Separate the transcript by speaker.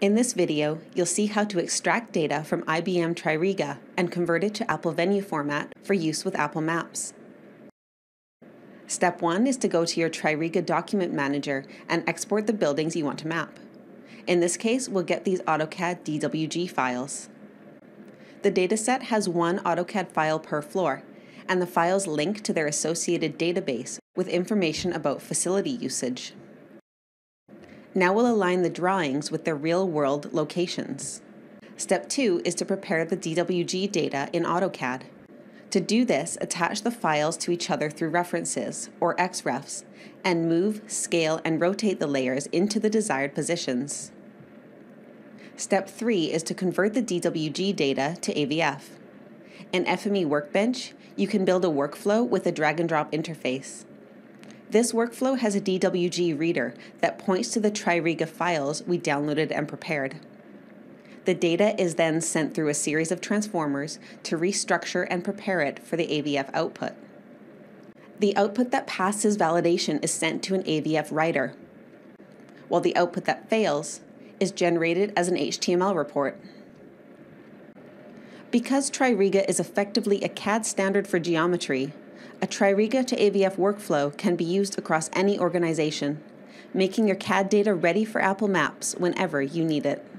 Speaker 1: In this video, you'll see how to extract data from IBM Tririga and convert it to Apple Venue format for use with Apple Maps. Step 1 is to go to your Tririga Document Manager and export the buildings you want to map. In this case, we'll get these AutoCAD DWG files. The dataset has one AutoCAD file per floor, and the files link to their associated database with information about facility usage. Now we'll align the drawings with their real-world locations. Step 2 is to prepare the DWG data in AutoCAD. To do this, attach the files to each other through references, or XREFs, and move, scale, and rotate the layers into the desired positions. Step 3 is to convert the DWG data to AVF. In FME Workbench, you can build a workflow with a drag and drop interface. This workflow has a DWG reader that points to the Tririga files we downloaded and prepared. The data is then sent through a series of transformers to restructure and prepare it for the AVF output. The output that passes validation is sent to an AVF writer, while the output that fails is generated as an HTML report. Because Tririga is effectively a CAD standard for geometry, a Tririga to AVF workflow can be used across any organization, making your CAD data ready for Apple Maps whenever you need it.